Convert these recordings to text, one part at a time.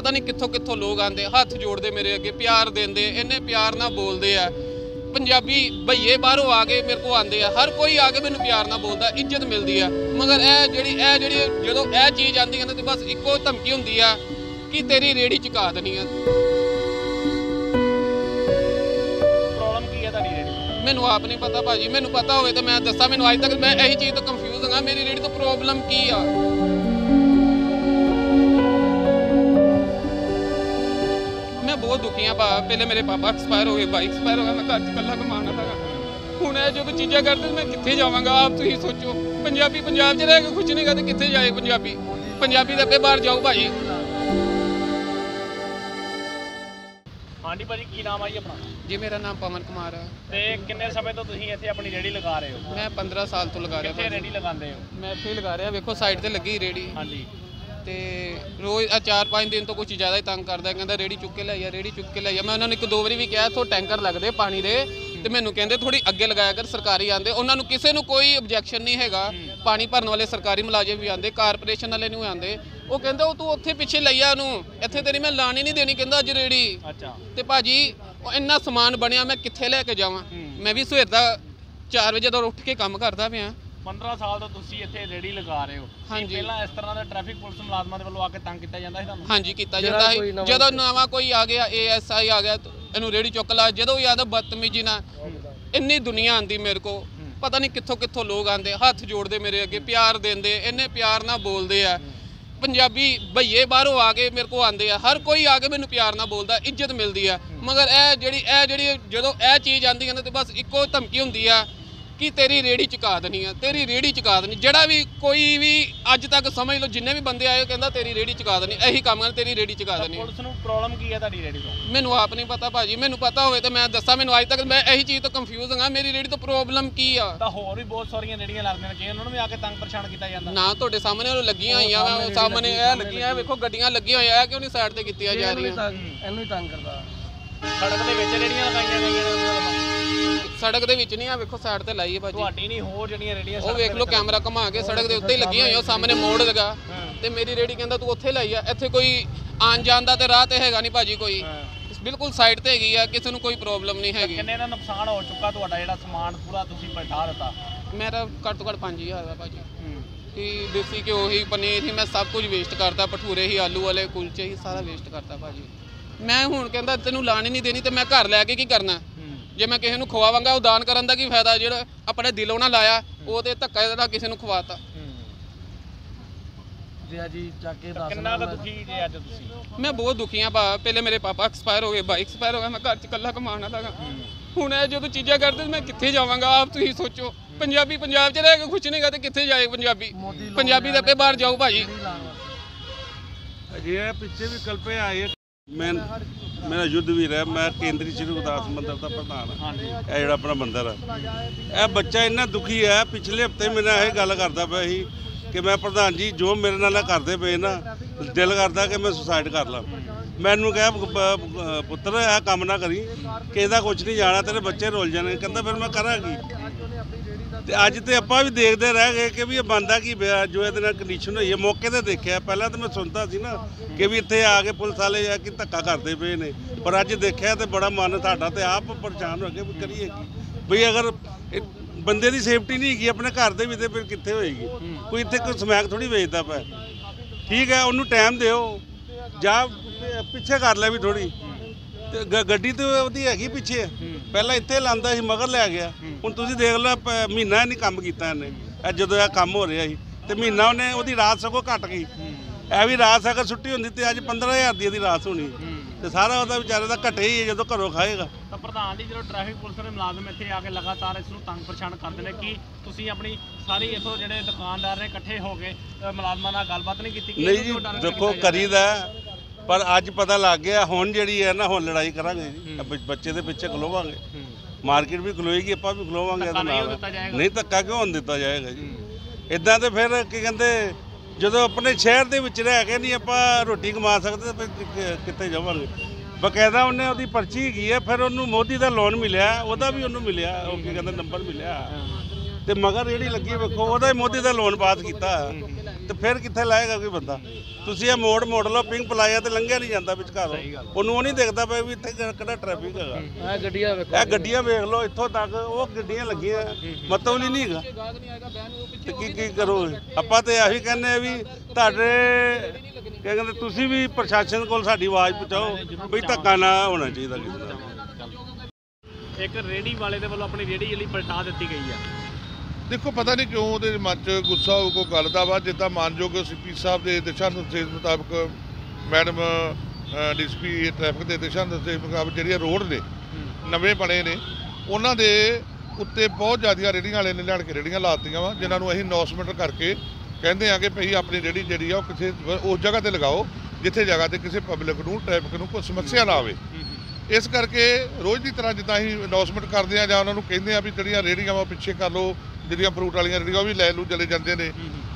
ਪਤਾ ਨਹੀਂ ਕਿੱਥੋਂ ਕਿੱਥੋਂ ਲੋਕ ਆਂਦੇ ਹੱਥ ਜੋੜਦੇ ਮੇਰੇ ਅੱਗੇ ਪਿਆਰ ਦਿੰਦੇ ਇੰਨੇ ਪਿਆਰ ਨਾਲ ਬੋਲਦੇ ਆ। ਪੰਜਾਬੀ ਭਈਏ ਬਾਹਰੋਂ ਆ ਕੇ ਮੇਰੇ ਕੋ ਆਂਦੇ ਆ ਹਰ ਕੋਈ ਆ ਕੇ ਮੈਨੂੰ ਪਿਆਰ ਨਾਲ ਬੋਲਦਾ ਇੱਜ਼ਤ ਮਿਲਦੀ ਆ। ਮਗਰ ਇਹ ਜਿਹੜੀ ਇਹ ਜਿਹੜੀ ਜਦੋਂ ਇਹ ਚੀਜ਼ ਆਂਦੀ ਹੈ ਨਾ ਤੇ ਬਸ ਇੱਕੋ ਧਮਕੀ ਹੁੰਦੀ ਆ ਕਿ ਤੇਰੀ ਰੇੜੀ ਚੁਕਾ ਦੇਣੀ ਆ। ਪ੍ਰੋਬਲਮ ਕੀ ਹੈ ਤੁਹਾਡੀ ਰੇੜੀ? ਦੀ? ਮੈਨੂੰ ਆਪ ਨਹੀਂ ਪਤਾ ਭਾਜੀ ਮੈਨੂੰ ਪਤਾ ਹੋਵੇ ਤਾਂ ਮੈਂ ਦੱਸਾਂ ਮੈਨੂੰ ਅੱਜ ਤੱਕ ਮੈਂ ਇਹੀ ਚੀਜ਼ ਤੋਂ ਕੰਫਿਊਜ਼ ਹਾਂ ਮੇਰੀ ਰੇੜੀ ਤੋਂ ਪ੍ਰੋਬਲਮ ਕੀ ਆ? ਬਹੁਤ ਦੁਖੀ ਭਾ ਪਹਿਲੇ ਮੇਰੇ ਪਾਪਾ ਐਕਸਪਾਇਰ ਹੋ ਗਏ ਬਾਈ ਐਕਸਪਾਇਰ ਹੋ ਗਿਆ ਮੈਂ ਘਰ 'ਚ ਇਕੱਲਾ ਕਮਾਉਣਾ ਤਾਂ ਹੁਣ ਇਹ ਜਦੋਂ ਚੀਜ਼ਾਂ ਕਰਦੇ ਮੈਂ ਕਿੱਥੇ ਜਾਵਾਂਗਾ? ਆਪ ਤੁਸੀਂ ਸੋਚੋ। ਪੰਜਾਬੀ ਪੰਜਾਬ 'ਚ ਰਹਿ ਕੇ ਖੁਸ਼ ਨਹੀਂ ਕਰਦੇ ਕਿੱਥੇ ਜਾਏ ਪੰਜਾਬੀ? ਪੰਜਾਬੀ ਤਾਂ ਅੱਗੇ ਬਾਹਰ ਜਾਊ ਭਾਜੀ ਹਾਂਜੀ ਭਾਜੀ ਕੀ ਨਾਮ ਆ ਜੀ ਆਪਣਾ? ਜੀ ਮੇਰਾ ਨਾਮ ਪਵਨ ਕੁਮਾਰ ਹੈ ਤੇ ਕਿੰਨੇ ਸਮੇਂ ਤੋਂ ਤੁਸੀਂ ਇੱਥੇ ਆਪਣੀ ਰੇੜੀ ਲਗਾ ਰਹੇ ਹੋ? ਮੈਂ 15 ਸਾਲ ਤੋਂ ਲਗਾ ਰਿਹਾ ਕਿੱਥੇ ਭਾਜੀ। ਰੇੜੀ ਲਗਾਉਂਦੇ ਹੋ? ਮੈਂ ਇੱਥੇ ਹੀ ਲਗਾ ਰਿਹਾ ਵੇਖੋ ਸਾਈਡ ਤੇ ਲੱਗੀ ਰੇੜੀ ਹਾਂਜੀ। ਤੇ ਰੋਜ਼ ਆ ਚਾਰ ਪੰਜ ਦਿਨ ਤੋਂ ਕੁਝ ਜ਼ਿਆਦਾ ਹੀ ਤੰਗ ਕਰਦਾ ਕਹਿੰਦਾ ਰੇੜੀ ਚੁੱਕ ਕੇ ਲਿਆਈਆ ਰੇੜੀ ਚੁੱਕ ਕੇ ਲਿਆਈਆ ਮੈਂ ਉਹਨਾਂ ਨੂੰ ਇੱਕ ਦੋ ਵਾਰੀ ਵੀ ਕਿਹਾ ਇੱਥੋਂ ਟੈਂਕਰ ਲੱਗਦੇ ਪਾਣੀ ਦੇ ਤੇ ਮੈਨੂੰ ਕਹਿੰਦੇ ਥੋੜੀ ਅੱਗੇ ਲਗਾਇਆ ਕਰ ਸਰਕਾਰੀ ਆਂਦੇ ਉਹਨਾਂ ਨੂੰ ਕਿਸੇ ਨੂੰ ਕੋਈ ਆਬਜੈਕਸ਼ਨ ਨਹੀਂ ਹੈਗਾ ਪਾਣੀ ਭਰਨ ਵਾਲੇ ਸਰਕਾਰੀ ਮੁਲਾਜ਼ਮ ਵੀ ਆਂਦੇ ਕਾਰਪੋਰੇਸ਼ਨ ਵਾਲੇ ਨੂੰ ਆਂਦੇ ਉਹ ਕਹਿੰਦਾ ਉਹ ਤੂੰ ਉੱਥੇ ਪਿੱਛੇ ਲਈਆ ਉਹਨੂੰ ਇੱਥੇ ਤੇਰੀ ਮੈਂ ਲਾਣੀ ਨਹੀਂ ਦੇਣੀ ਕਹਿੰਦਾ ਅੱਜ ਰੇੜੀ ਅੱਛਾ। ਤੇ ਭਾਜੀ ਉਹ ਇੰਨਾ ਸਮਾਨ ਬਣਿਆ ਮੈਂ ਕਿੱਥੇ ਲੈ ਕੇ ਜਾਵਾਂ। ਮੈਂ ਵੀ ਸਵੇਰ ਦਾ 4 ਵਜੇ ਤੋਂ ਉੱਠ ਕੇ ਕੰਮ ਕਰਦਾ ਪਿਆ। 15 ਸਾਲ ਤੋਂ ਤੁਸੀਂ ਇੱਥੇ ਰੇੜੀ ਲਗਾ ਰਹੇ ਹੋ। ਕੀ ਹਾਂਜੀ। ਪਹਿਲਾਂ ਇਸ ਤਰ੍ਹਾਂ ਦਾ ਟ੍ਰੈਫਿਕ ਪੁਲਿਸ ਮੁਲਾਜ਼ਮਾਂ ਦੇ ਵੱਲੋਂ ਆ ਕੇ ਤੰਗ ਕੀਤਾ ਜਾਂਦਾ ਸੀ ਤੁਹਾਨੂੰ? ਹਾਂਜੀ ਕੀਤਾ ਜਾਂਦਾ ਸੀ। ਜਦੋਂ ਨਵਾਂ ਕੋਈ ਆ ਗਿਆ ਏਐਸਆਈ ਆ ਗਿਆ ਤਾਂ ਇਹਨੂੰ ਰੇੜੀ ਚੁੱਕ ਲਾ। ਜਦੋਂ ਵੀ ਆਦਾ ਬਦਤਮੀਜੀ ਨਾਲ। ਇੰਨੀ ਦੁਨੀਆ ਆਂਦੀ ਮੇਰੇ ਕੋ ਪਤਾ ਨਹੀਂ ਕਿੱਥੋਂ ਕਿੱਥੋਂ ਲੋਕ ਆਂਦੇ ਹੱਥ ਜੋੜਦੇ ਮੇਰੇ ਅੱਗੇ ਪਿਆਰ ਦਿੰਦੇ ਇੰਨੇ ਪਿਆਰ ਨਾਲ ਬੋਲਦੇ ਆ। ਪੰਜਾਬੀ ਭਈਏ ਬਾਹਰੋਂ ਆ ਕੇ ਮੇਰੇ ਕੋ ਆਂਦੇ ਆ। ਹਰ ਕੋਈ ਆ ਕੇ ਮੈਨੂੰ ਪਿਆਰ ਨਾਲ ਬੋਲਦਾ ਇੱਜ਼ਤ ਮਿਲਦੀ ਆ। ਮਗਰ ਇਹ ਜਿਹੜੀ ਇਹ ਜਿਹੜੀ ਜਦੋਂ ਇਹ ਚੀਜ਼ ਆਂਦੀ ਹੈ ਨਾ ਤੇ ਬਸ ਇੱਕੋ ਧਮਕੀ ਹੁੰਦੀ ਆ। ਕਿ ਤੇਰੀ ਰੇੜੀ ਚੁਕਾ ਦੇਣੀ ਆ ਤੇਰੀ ਰੇੜੀ ਚੁਕਾ ਦੇਣੀ। ਜਿਹੜਾ ਵੀ ਕੋਈ ਵੀ ਅੱਜ ਤੱਕ ਸਮਝ ਲਓ ਜਿੰਨੇ ਵੀ ਬੰਦੇ ਆਏ ਉਹ ਕਹਿੰਦਾ ਤੇਰੀ ਰੇੜੀ ਚੁਕਾ ਦੇਣੀ ਇਹੀ ਕੰਮ ਹੈ ਤੇਰੀ ਰੇੜੀ ਚੁਕਾ ਦੇਣੀ ਪੁਲਿਸ ਨੂੰ ਪ੍ਰੋਬਲਮ ਕੀ ਹੈ ਤੁਹਾਡੀ ਰੇੜੀ ਤੋਂ? ਮੈਨੂੰ ਆਪ ਨਹੀਂ ਪਤਾ ਭਾਜੀ ਮੈਨੂੰ ਪਤਾ ਹੋਵੇ ਤਾਂ ਮੈਂ ਦੱਸਾਂ ਮੈਨੂੰ ਅੱਜ ਤੱਕ ਮੈਂ ਇਹੀ ਚੀਜ਼ ਤੋਂ ਕੰਫਿਊਜ਼ ਹਾਂ ਮੇਰੀ ਰੇੜੀ ਤੋਂ ਪ੍ਰੋਬਲਮ ਕੀ ਆ? ਤਾਂ ਹੋਰ ਵੀ ਬਹੁਤ ਸਾਰੀਆਂ ਰੇੜੀਆਂ ਲੱਗਦੀਆਂ ਨੇ ਜੇ ਉਹਨਾਂ ਨੂੰ ਵੀ ਆ ਕੇ ਤੰਗ ਪਰੇਸ਼ਾਨ ਕੀਤਾ ਜਾਂਦਾ। ਨਾ ਤੁਹਾਡੇ ਸਾਹਮਣੇ ਉਹ ਲੱਗੀਆਂ ਹੋਈਆਂ ਵਾ ਸਾਹਮਣੇ ਇਹ ਲੱਗੀਆਂ ਵੇਖੋ ਗੱਡੀਆਂ ਲੱਗੀਆਂ ਹੋਈਆਂ ਇਹ ਕਿਉਂ ਨਹੀਂ ਸਾਈਡ ਤੇ ਕੀਤੀਆਂ ਜਾ ਰਹੀਆਂ? ਇਹਨੂੰ ਹੀ ਤੰਗ ਕਰਦਾ। ਸੜਕ ਦੇ ਵਿੱਚ ਰੇੜੀਆਂ ਲਗਾਈਆਂ ਗਈਆਂ ਨੇ ਉਹਨਾਂ ਵੱਲੋਂ। ਸੜਕ ਦੇ ਵਿੱਚ ਨਹੀਂ ਆ ਵੇਖੋ ਸਾਈਡ ਤੇ ਲਾਈ ਹੈ ਭਾਜੀ। ਤੁਹਾਡੀ ਨਹੀਂ ਹੋਰ ਜਿਹੜੀਆਂ ਰੇੜੀਆਂ ਉਹ ਵੇਖ ਲਓ ਕੈਮਰਾ ਘੁਮਾ ਕੇ ਸੜਕ ਦੇ ਉੱਤੇ ਹੀ ਲੱਗੀਆਂ ਹੋਈਆਂ ਉਹ ਸਾਹਮਣੇ ਮੋੜ ਲਗਾ। ਤੇ ਮੇਰੀ ਰੇੜੀ ਕਹਿੰਦਾ ਤੂੰ ਉੱਥੇ ਲਾਈ ਆ ਇੱਥੇ ਕੋਈ ਆਣ ਜਾਣ ਦਾ ਤੇ ਰਾਹ ਤੇ ਹੈਗਾ ਨਹੀਂ ਭਾਜੀ ਕੋਈ। ਬਿਲਕੁਲ ਸਾਈਡ ਤੇ ਹੈਗੀ ਆ ਕਿਸੇ ਨੂੰ ਕੋਈ ਪ੍ਰੋਬਲਮ ਨਹੀਂ ਹੈਗੀ। ਕਿੰਨੇ ਦਾ ਨੁਕਸਾਨ ਹੋ ਚੁੱਕਾ ਤੁਹਾਡਾ ਜਿਹੜਾ ਸਮਾਨ ਪੂਰਾ ਤੁਸੀਂ ਪਲਟਾ ਦਿੱਤਾ? ਮੇਰਾ ਘੱਟ ਤੋਂ ਘੱਟ 5000 ਦਾ ਭਾਜੀ। ਕਿ ਦੇਸੀ ਘਿਓ ਹੀ ਪਨੀਰ ਹੀ ਮੈਂ ਸਭ ਕੁਝ ਵੇਸਟ ਕਰਤਾ ਭਟੂਰੇ ਹੀ ਆਲੂ ਵਾਲੇ ਕੁਲਚੇ ਹੀ ਸਾਰਾ ਵੇਸਟ ਕਰਤਾ ਭਾਜੀ। ਮੈਂ ਹੁਣ ਕਹਿੰਦਾ ਤੈਨੂੰ ਲਾਣ ਹੀ ਨਹੀਂ ਦੇਣੀ ਤੇ ਮੈਂ ਘਰ ਲੈ ਕੇ ਕੀ ਕਰਨਾ? ਜੇ ਮੈਂ ਕਿਸੇ ਨੂੰ ਖਵਾਵਾਂਗਾ ਉਹ ਦਾਨ ਕਰਨ ਦਾ ਕੀ ਫਾਇਦਾ? ਜਿਹੜਾ ਆਪਣੇ ਦਿਲੋਂ ਨਾ ਲਾਇਆ ਉਹ ਤੇ ਧੱਕਾ ਇਹਦਾ ਕਿਸੇ ਨੂੰ ਖਵਾਤਾ। ਜੀ ਜੀ ਚੱਕ ਕੇ ਦੱਸ ਕਿੰਨਾ ਕੁ ਦੁਖੀ ਜੇ ਅੱਜ ਤੁਸੀਂ? ਮੈਂ ਬਹੁਤ ਦੁਖੀ ਹਾਂ ਭਾ। ਪਹਿਲੇ ਮੇਰੇ ਪਾਪਾ ਐਕਸਪਾਇਰ ਹੋ ਗਏ ਬਾਈ ਐਕਸਪਾਇਰ ਹੋ ਗਿਆ ਮੈਂ ਘਰ 'ਚ ਇਕੱਲਾ ਕਮਾਉਣਾ ਲੱਗਾ ਹੁਣ ਇਹ ਜਦੋਂ ਚੀਜ਼ਾਂ ਕਰਦੇ ਤਾਂ ਮੈਂ ਕਿੱਥੇ ਜਾਵਾਂਗਾ? ਆਪ ਤੁਸੀਂ ਸੋਚੋ। ਪੰਜਾਬੀ ਪੰਜਾਬ 'ਚ ਰਹਿ ਕੇ ਖੁਸ਼ ਨਹੀਂ ਕਰਦੇ ਕਿੱਥੇ ਜਾਏ ਪੰਜਾਬੀ? ਪੰਜਾਬੀ ਤਾਂ ਅੱਗੇ ਬਾਹਰ ਜਾਊ ਭਾਜੀ ਅਜੇ ਪਿੱਛੇ ਵੀ ਕਲਪੇ ਆਏ ਮੈਂ ਮੇਰਾ ਯੁੱਧ ਵੀਰ ਹੈ ਮੈਂ ਕੇਂਦਰੀ ਸ਼੍ਰੀ ਗੁਰਦਾਸ ਮੰਦਿਰ ਦਾ ਪ੍ਰਧਾਨ ਹਾਂ। ਇਹ ਜਿਹੜਾ ਆਪਣਾ ਮੰਦਿਰ ਹੈ। ਇਹ ਬੱਚਾ ਇੰਨਾ ਦੁਖੀ ਹੈ ਪਿਛਲੇ ਹਫ਼ਤੇ ਮੇਰੇ ਨਾਲ ਇਹ ਗੱਲ ਕਰਦਾ ਪਿਆ ਸੀ ਕਿ ਮੈਂ ਪ੍ਰਧਾਨ ਜੀ ਜੋ ਮੇਰੇ ਨਾਲ ਕਰਦੇ ਪਏ ਨਾ ਦਿਲ ਕਰਦਾ ਕਿ ਮੈਂ ਸੁਸਾਈਡ ਕਰ ਲਾਂ। ਮੈਨੂੰ ਕਿਹਾ ਪੁੱਤਰ ਇਹ ਕੰਮ ਨਾ ਕਰੀ ਕਿ ਇਹਦਾ ਕੁਝ ਨਹੀਂ ਜਾਣਾ ਤੇਰੇ ਬੱਚੇ ਰੁੱਲ ਜਾਣੇ ਕਹਿੰਦਾ ਫਿਰ ਮੈਂ ਕਰਾਂ ਕੀ ਤੇ ਅੱਜ ਤੇ ਆਪਾਂ ਵੀ ਦੇਖਦੇ ਰਹਿ ਗਏ ਕਿ ਵੀ ਇਹ ਬੰਦਾ ਕੀ ਪਿਆ, ਜੋ ਇਹਦੇ ਨਾਲ ਕੰਡੀਸ਼ਨ ਹੋਈ ਹੈ। ਮੌਕੇ ਤੇ ਦੇਖਿਆ, ਪਹਿਲਾਂ ਤਾਂ ਮੈਂ ਸੁਣਦਾ ਸੀ ਨਾ ਕਿ ਵੀ ਇੱਥੇ ਆ ਕੇ ਪੁਲਿਸ ਵਾਲੇ ਆ ਕਿ ਧੱਕਾ ਕਰਦੇ ਪਏ ਨੇ। ਪਰ ਅੱਜ ਦੇਖਿਆ ਤੇ ਬੜਾ ਮਨ ਸਾਡਾ ਤੇ ਆਪ ਪਰੇਸ਼ਾਨ ਹੋ ਗਏ ਵੀ ਕਰੀਏ ਕੀ? ਬਈ ਅਗਰ ਇਹ ਬੰਦੇ ਦੀ ਸੇਫਟੀ ਨਹੀਂ ਹੈਗੀ, ਆਪਣੇ ਘਰ ਦੇ ਵੀ ਤੇ ਫਿਰ ਕਿੱਥੇ ਹੋਏਗੀ? ਕੋਈ ਇੱਥੇ ਕੋਈ ਸਮੈਕ ਥੋੜੀ ਵੇਚਦਾ ਪਿਆ। ਠੀਕ ਹੈ, ਉਹਨੂੰ ਟਾਈਮ ਦਿਓ। ਜਾਂ ਪਿੱਛੇ ਕਰ ਲੈ ਵੀ ਥੋੜੀ ਤੇ ਗ- ਗੱਡੀ ਤੇ ਉਹਦੀ ਹੈਗੀ ਪਿੱਛੇ। ਪਹਿਲਾਂ ਇੱਥੇ ਲਾਂਦਾ ਸੀ, ਮਗਰ ਲੈ ਗਿਆ। ਹੁਣ ਤੁਸੀਂ ਦੇਖ ਲਓ ਪ- ਮਹੀਨਾ ਨਹੀਂ ਕੰਮ ਕੀਤਾ ਇਹਨੇ। ਇਹ ਜਦੋਂ ਇਹ ਕੰਮ ਹੋ ਰਿਹਾ ਸੀ ਤੇ ਮਹੀਨਾ ਉਹਨੇ ਉਹਦੀ ਰਾਤ ਸਗੋਂ ਘਟ ਗਈ। ਇਹ ਵੀ ਰਾਤ ਅਗਰ ਛੁੱਟੀ ਹੁੰਦੀ ਤੇ ਅੱਜ 15000 ਦੀ ਇਹਦੀ ਰਾਤ ਹੋਣੀ। ਤੇ ਸਾਰਾ ਉਹਦਾ ਵਿਚਾਰੇ ਦਾ ਘਟੇ ਹੀ ਹੈ ਜਦੋਂ ਘਰੋਂ ਖਾਏਗਾ। ਤਾਂ ਪ੍ਰਧਾਨ ਜੀ ਜਦੋਂ ਟ੍ਰੈਫਿਕ ਪੁਲਿਸ ਦੇ ਮੁਲਾਜ਼ਮ ਇੱਥੇ ਆ ਕੇ ਲਗਾਤਾਰ ਇਸ ਨੂੰ ਤੰਗ ਪਰੇਸ਼ਾਨ ਕਰਦੇ ਨੇ ਕਿ ਤੁਸੀਂ ਆਪਣੀ ਸਾਰੀ ਇਥੋਂ ਜਿਹੜੇ ਦੁਕਾਨਦਾਰ ਨੇ ਇਕੱਠੇ ਹੋ ਕੇ ਅ, ਮੁਲਾਜ਼ਮਾਂ ਨਾਲ ਗੱਲਬਾਤ ਨਹੀਂ ਕੀਤੀ? ਕਿ ਨਹੀਂ ਇਹਨੂੰ ਜੀ ਕਿਉਂ ਦੇਖੋ ਕੀਤਾ ਜਾ ਰਿਹਾ? ਕਰੀਦਾ ਹੈ, ਪਰ ਅੱਜ ਪਤਾ ਲੱਗ ਗਿਆ ਹੁਣ ਜਿਹੜੀ ਹੈ ਨਾ ਹੁਣ ਲੜਾਈ ਕਰਾਂਗੇ ਜੀ। ਬੱਚੇ ਦੇ ਪਿੱਛੇ ਖਲੋਵਾਂਗੇ। ਮਾਰਕੀਟ ਵੀ ਖਲੋਏਗੀ ਆਪਾਂ ਵੀ ਖਲੋਵਾਂਗੇ ਇਹਦੇ ਨਾਲ। ਨਹੀਂ ਧੱਕਾ ਕਿਉਂ ਹੋਣ ਦਿੱਤਾ ਜਾਏਗਾ ਜੀ? ਇਦਾਂ ਤੇ ਫਿਰ ਕੀ ਕਹਿੰਦੇ ਜਦੋਂ ਆਪਣੇ ਸ਼ਹਿਰ ਦੇ ਵਿੱਚ ਰਹਿ ਕੇ ਨਹੀਂ ਆਪਾਂ ਰੋਟੀ ਕਮਾ ਸਕਦੇ ਤਾਂ ਫਿਰ ਕਿ- ਕਿੱਥੇ ਜਾਵਾਂਗੇ? ਬਕਾਇਦਾ ਉਹਨੇ ਉਹਦੀ ਪਰਚੀ ਹੈਗੀ ਹੈ ਫਿਰ ਉਹਨੂੰ ਮੋਦੀ ਦਾ ਲੋਨ ਮਿਲਿਆ ਉਹਦਾ ਵੀ ਉਹਨੂੰ ਮਿਲਿਆ ਉਹ ਕੀ ਕਹਿੰਦੇ ਨੰਬਰ ਮਿਲਿਆ। ਤੇ ਮਗਰ ਜਿਹੜੀ ਲੱਗੀ ਵੇਖੋ ਉਹਦਾ ਹੀ ਮੋਦੀ ਦਾ ਲੋਨ ਪਾਸ ਕੀਤਾ। ਤੇ ਫਿਰ ਕਿੱਥੇ ਲਾਏਗਾ ਕੋਈ ਬੰਦਾ? ਤੁਸੀਂ ਇਹ ਮੋੜ ਮੋੜ ਲਓ ਪਿੰਕ ਪਲਾਇਆ ਤੇ ਲੰਘਿਆ ਨਹੀਂ ਜਾਂਦਾ ਵਿਚਕਾਰੋਂ। ਉਹਨੂੰ ਉਹ ਨਹੀਂ ਦੇਖਦਾ ਪਿਆ ਵੀ ਇੱਥੇ ਕਿਹੜਾ ਟ੍ਰੈਫਿਕ ਹੈਗਾ। ਆ ਗੱਡੀਆਂ ਵੇਖੋ। ਇਹ ਗੱਡੀਆਂ ਵੇਖ ਲਓ ਇੱਥੋਂ ਤੱਕ ਉਹ ਗੱਡੀਆਂ ਲੱਗੀਆਂ ਮਤਲਬ ਨਹੀਂ ਨਹੀਂ ਹੈਗਾ ਤੇ ਕੀ ਕੀ ਕਰੋਗੇ ਆਪਾਂ ਤੇ ਇਹੀ ਕਹਿੰਦੇ ਆ ਵੀ ਤੁਹਾਡੇ ਕਹਿੰਦੇ ਤੁਸੀਂ ਵੀ ਪ੍ਰਸ਼ਾਸਨ ਕੋਲ ਸਾਡੀ ਆਵਾਜ਼ ਪਹੁੰਚਾਓ ਵੀ ਧੱਕਾ ਨਾ ਹੋਣਾ ਚਾਹੀਦਾ ਕਿਸੇ ਨਾਲ ਇੱਕ ਰੇੜੀ ਵਾਲੇ ਦੇ ਵੱਲੋਂ ਆਪਣੀ ਰੇੜੀ ਜਿਹੜੀ ਪਲਟਾ ਦਿੱਤੀ ਗਈ ਆ। ਦੇਖੋ, ਪਤਾ ਨਹੀਂ ਕਿਉਂ ਉਹਦੇ ਮਨ 'ਚ ਗੁੱਸਾ ਹੋ ਕੋ ਗੱਲ ਦਾ ਵਾ। ਜਿੱਦਾਂ ਮਾਨਯੋਗ ਸੀਪੀ ਸਾਹਿਬ ਦੇ ਦਿਸ਼ਾ ਨਿਰਦੇਸ਼ ਮੁਤਾਬਕ ਮੈਡਮ ਡੀਸੀਪੀ ਟ੍ਰੈਫਿਕ ਦੇ ਦਿਸ਼ਾ ਨਿਰਦੇਸ਼ ਮੁਤਾਬਕ ਜਿਹੜੀਆਂ ਰੋਡ ਨੇ, ਨਵੇਂ ਬਣੇ ਨੇ, ਉਹਨਾਂ ਦੇ ਉੱਤੇ ਬਹੁਤ ਜ਼ਿਆਦੀਆਂ ਰੇੜੀਆਂ ਵਾਲੇ ਨੇ ਲਿਆਣ ਕੇ ਰੇੜੀਆਂ ਲਾਤੀਆਂ ਵਾ, ਜਿਨ੍ਹਾਂ ਨੂੰ ਅਸੀਂ ਅਨਾਉਂਸਮੈਂਟ ਕਰਕੇ ਕਹਿੰਦੇ ਆ ਕਿ ਭਈ ਆਪਣੀ ਰੇੜੀ ਜਿਹੜੀ ਆ ਉਹ ਕਿਸੇ ਉਸ ਜਗ੍ਹਾ ਤੇ ਲਗਾਓ, ਜਿੱਥੇ ਜਗ੍ਹਾ ਤੇ ਕਿਸੇ ਪਬਲਿਕ ਨੂੰ ਟ੍ਰੈਫਿਕ ਨੂੰ ਕੋਈ ਸਮੱਸਿਆ ਨਾ ਆਵੇ। ਇਸ ਕਰਕੇ ਰੋਜ਼ ਦੀ ਤਰ੍ਹਾਂ ਜਿੱਦਾਂ ਅਸੀਂ ਅਨਾਉਂਸਮੈਂਟ ਕਰਦੇ ਆ ਜਾਂ ਉਹਨਾਂ ਨੂੰ ਕਹਿੰਦੇ ਆ ਵੀ ਜਿਹੜੀਆਂ ਰੇੜੀਆਂ ਵਾ ਪਿੱਛੇ ਕਰ ਲਓ ਜਿਹੜੀਆਂ ਫਰੂਟ ਵਾਲੀਆਂ ਰੇੜੀਆਂ ਉਹ ਵੀ ਲੈ ਲੂ ਚਲੇ ਜਾਂਦੇ ਨੇ।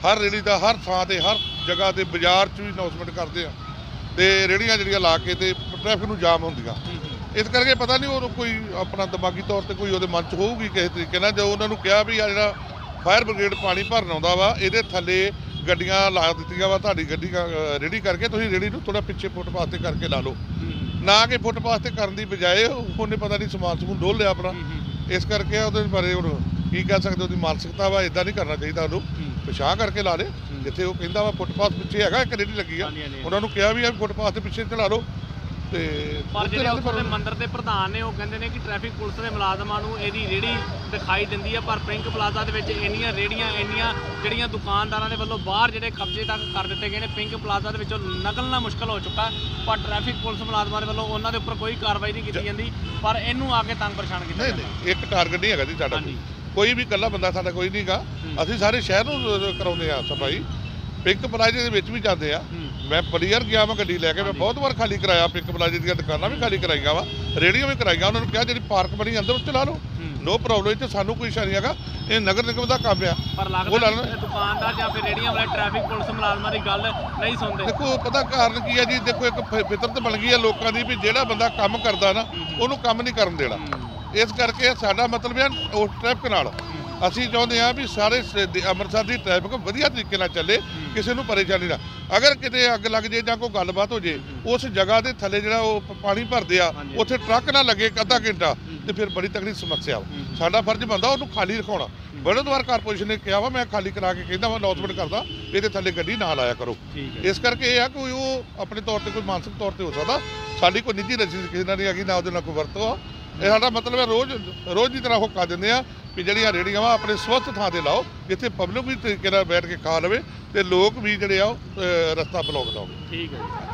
ਹਰ ਰੇੜੀ ਦਾ ਹਰ ਥਾਂ ਤੇ ਹਰ ਜਗ੍ਹਾ ਤੇ ਬਾਜ਼ਾਰ 'ਚ ਵੀ ਅਨਾਉਂਸਮੈਂਟ ਕਰਦੇ ਆ। ਤੇ ਰੇੜੀਆਂ ਜਿਹੜੀਆਂ ਲਾ ਕੇ ਤੇ ਟ੍ਰੈਫਿਕ ਨੂੰ ਜਾਮ ਹੁੰਦੀਆਂ। ਇਸ ਕਰਕੇ ਪਤਾ ਨਹੀਂ ਉਹ ਕੋਈ ਆਪਣਾ ਦਿਮਾਗੀ ਤੌਰ ਤੇ ਕੋਈ ਉਹਦੇ ਮਨ 'ਚ ਹੋਊਗੀ ਕਿਸੇ ਤਰੀਕੇ ਨਾਲ। ਜੋ ਉਹਨਾਂ ਨੂੰ ਕਿਹਾ ਵੀ ਆ ਜਿਹੜਾ ਫਾਇਰ ਬ੍ਰਿਗੇਡ ਪਾਣੀ ਭਰਨ ਆਉਂਦਾ ਵਾ ਇਹਦੇ ਥੱਲੇ ਗੱਡੀਆਂ ਲਾ ਦਿੱਤੀਆਂ ਵਾ ਤੁਹਾਡੀ ਗੱਡੀ ਰੇੜੀ ਕਰਕੇ ਤੁਸੀਂ ਰੇੜੀ ਨੂੰ ਥੋੜਾ ਪਿੱਛੇ ਫੁੱਟਪਾਥ ਤੇ ਕਰਕੇ ਲਾ ਲਓ। ਨਾ ਕਿ ਫੁੱਟਪਾਥ ਤੇ ਕਰਨ ਦੀ ਬਜਾਏ ਉਹਨੇ ਪਤਾ ਨਹੀਂ ਸਮਾਨ ਸਮੂਨ ਡੋਲ ਲਿਆ ਆਪਣਾ। ਇਸ ਕਰਕੇ ਉਹਦੇ ਬਾਰੇ ਹੁਣ ਕੀ ਕਹਿ ਸਕਦੇ ਉਹਦੀ ਮਾਨਸਿਕਤਾ ਵਾ ਇਦਾਂ ਨਹੀਂ ਕਰਨਾ ਚਾਹੀਦਾ ਉਹਨੂੰ। ਪਿਛਾਂ ਕਰਕੇ ਲਾ ਲੇ। ਜਿੱਥੇ ਉਹ ਕਹਿੰਦਾ ਵਾ ਫੁੱਟਪਾਥ ਪਿੱਛੇ ਹੈਗਾ ਇੱਕ ਰੇੜੀ ਲੱਗੀ ਆ। ਉਹਨਾਂ ਨੂੰ ਕਿਹਾ ਵੀ ਆ ਫੁੱਟਪਾਥ ਦੇ ਪਿੱਛੇ ਚਲਾ ਲਓ। ਤੇ ਪਰ ਜਿਹੜੇ ਉੱਥੋਂ ਮੰਦਿਰ ਦੇ ਪ੍ਰਧਾਨ ਨੇ ਉਹ ਕਹਿੰਦੇ ਨੇ ਕਿ ਟ੍ਰੈਫਿਕ ਪੁਲਿਸ ਦੇ ਮੁਲਾਜ਼ਮਾਂ ਨੂੰ ਇਹਦੀ ਰੇੜੀ ਦਿਖਾਈ ਦਿੰਦੀ ਆ ਪਰ ਪਿੰਕ ਪਲਾਜ਼ਾ ਦੇ ਵਿੱਚ ਇੰਨੀਆਂ ਰੇੜੀਆਂ ਇੰਨੀਆਂ ਜਿਹੜੀਆਂ ਦੁਕਾਨਦਾਰਾਂ ਦੇ ਵੱਲੋਂ ਬਾਹਰ ਜਿਹੜੇ ਕਬਜ਼ੇ ਤੱਕ ਕਰ ਦਿੱਤੇ ਗਏ ਨੇ ਪਿੰਕ ਪਲਾਜ਼ਾ ਦੇ ਵਿੱਚੋਂ ਨਿਕਲਣਾ ਮੁਸ਼ਕਲ ਹੋ ਚੁੱਕਾ। ਪਰ ਟ੍ਰੈਫਿਕ ਪੁਲਿਸ ਮੁਲਾਜ਼ਮਾਂ ਦੇ ਵੱਲੋਂ ਉਹਨਾਂ ਦੇ ਉੱਪਰ ਕੋਈ ਕਾਰਵਾਈ ਨਹੀਂ ਕੀਤੀ ਜਾਂਦੀ ਪਰ ਇਹਨੂੰ ਆ ਕੇ ਤੰਗ ਪਰੇਸ਼ਾਨ ਕੀਤਾ ਨਹੀਂ ਨਹੀਂ ਇੱਕ ਟਾਰਗੇਟ ਨਹੀਂ ਹੈਗਾ ਜੀ ਸਾਡਾ। ਕੋਈ ਵੀ ਇਕੱਲਾ ਬੰਦਾ ਸਾਡਾ ਕੋਈ ਨਹੀਂਗਾ ਅਸੀਂ ਸਾਰੇ ਸ਼ਹਿਰ ਨੂੰ ਕਰਾਉਂਦੇ ਆ ਸਫ਼ਾਈ। ਪਿੰਕ ਪਲਾਜ਼ੇ ਦੇ ਵਿੱਚ ਵੀ ਜਾਂਦੇ ਆ। ਮੈਂ ਪਲੀਅਰ ਗਿਆ ਮੈਂ ਗੱਡੀ ਲੈ ਕੇ। ਮੈਂ ਬਹੁਤ ਵਾਰ ਖਾਲੀ ਕਰਾਇਆ ਪਿੰਕ ਪਲਾਜ਼ੇ ਦੀਆਂ ਦੁਕਾਨਾਂ ਵੀ ਖਾਲੀ ਕਰਾਈਆਂ ਵਾ। ਰੇੜੀਆਂ ਵੀ ਕਰਾਈਆਂ। ਉਹਨਾਂ ਨੂੰ ਕਿਹਾ ਜਿਹੜੀ ਪਾਰਕ ਬਣੀ ਅੰਦਰ ਉੱਚ ਲਾ ਲਓ। ਨੋ ਪ੍ਰੋਬਲਮ ਇਹ 'ਚ ਸਾਨੂੰ ਕੋਈ ਇਸ਼ਾਰਾ ਹੈਗਾ। ਇਹ ਨਗਰ ਨਿਗਮ ਦਾ ਕੰਮ ਆ। ਪਰ ਲੱਗਦਾ। ਦੁਕਾਨਦਾਰ ਜਾਂ ਫਿਰ ਰੇੜੀਆਂ ਵਾਲੇ ਟ੍ਰੈਫਿਕ ਪੁਲਿਸ ਮੁਲਾਜ਼ਮਾਂ ਦੀ ਗੱਲ ਨਹੀਂ ਸੁਣਦੇ। ਦੇਖੋ ਪਤਾ ਕਾਰਨ ਕੀ ਹੈ ਜੀ? ਦੇਖੋ ਇੱਕ ਫਿਤਰਤ ਬਣ ਗਈ ਹੈ ਲੋਕਾਂ ਦੀ ਵੀ ਜਿਹੜਾ ਬੰਦਾ ਕੰਮ ਕਰਦਾ ਨਾ ਉਹਨੂੰ ਕੰਮ ਨਹੀਂ ਕਰਨ ਦੇਣਾ। ਇਸ ਕਰਕੇ ਸਾਡਾ ਮਤਲਬ ਹੈ ਉਸ ਟ੍ਰੈਫਿਕ ਨਾਲ। ਅਸੀਂ ਚਾਹੁੰਦੇ ਹਾਂ ਵੀ ਸਾਰੇ ਅੰਮ੍ਰਿਤਸਰ ਦੀ ਟ੍ਰੈਫਿਕ ਵਧੀਆ ਤਰੀਕੇ ਨਾਲ ਚੱਲੇ ਕਿਸੇ ਨੂੰ ਪਰੇਸ਼ਾਨੀ ਨਾ। ਅਗਰ ਕਿਤੇ ਅੱਗ ਲੱਗ ਜੇ ਜਾਂ ਕੋਈ ਗੱਲਬਾਤ ਹੋ ਜੇ ਉਸ ਜਗ੍ਹਾ ਦੇ ਥੱਲੇ ਜਿਹੜਾ ਉਹ ਪਾਣੀ ਭਰਦੇ ਆ ਉੱਥੇ ਟਰੱਕ ਨਾ ਲੱਗੇ ਅੱਧਾ ਘੰਟਾ ਤੇ ਫਿਰ ਬੜੀ ਤਕੜੀ ਸਮੱਸਿਆ। ਵਾ ਸਾਡਾ ਫਰਜ਼ ਬਣਦਾ ਉਹਨੂੰ ਖਾਲੀ ਰਖਾਉਣਾ। ਬੜੇ ਵਾਰ ਕਾਰਪੋਰੇਸ਼ਨ ਨੇ ਕਿਹਾ ਵਾ ਮੈਂ ਖਾਲੀ ਕਰਾ ਕੇ ਕਹਿੰਦਾ ਮੈਂ ਅਨਾਉਂਸਮੈਂਟ ਕਰਦਾ ਇਹਦੇ ਥੱਲੇ ਗੱਡੀ ਨਾ ਲਾਇਆ ਕਰੋ। ਇਸ ਕਰਕੇ ਇਹ ਆ ਕਿ ਉਹ ਆਪਣੇ ਤੌਰ ਤੇ ਕੋਈ ਮਾਨਸਿਕ ਤੌਰ ਤੇ ਹੋ ਸਕਦਾ। ਸਾਡੀ ਕੋਈ ਨਿੱਜੀ ਰਜਿਸਟਰ ਕਿਸੇ ਨਾਲ ਨਹੀਂ ਹੈਗੀ ਨਾ ਉਹਦੇ ਨਾਲ ਕੋਈ ਵਰਤੋਂ ਆ। ਇਹ ਸਾਡਾ ਮਤਲਬ ਹੈ ਰੋਜ਼ ਰੋਜ਼ ਦੀ ਤਰ੍ਹਾਂ ਹੁੱਕਾ ਦਿੰਦੇ ਆ ਵੀ ਜਿਹੜੀਆਂ ਰੇੜੀਆਂ ਵਾ ਆਪਣੇ ਸਵਸਥ ਥਾਂ ਤੇ ਲਾਓ ਜਿੱਥੇ ਪਬਲਿਕ ਵੀ ਤਰੀਕੇ ਨਾਲ ਬੈਠ ਕੇ ਖਾ ਲਵੇ ਤੇ ਲੋਕ ਵੀ ਜਿਹੜੇ ਆ ਉਹ, ਰਸਤਾ ਬਲੌਕ ਲਾਓ ਠੀਕ ਹੈ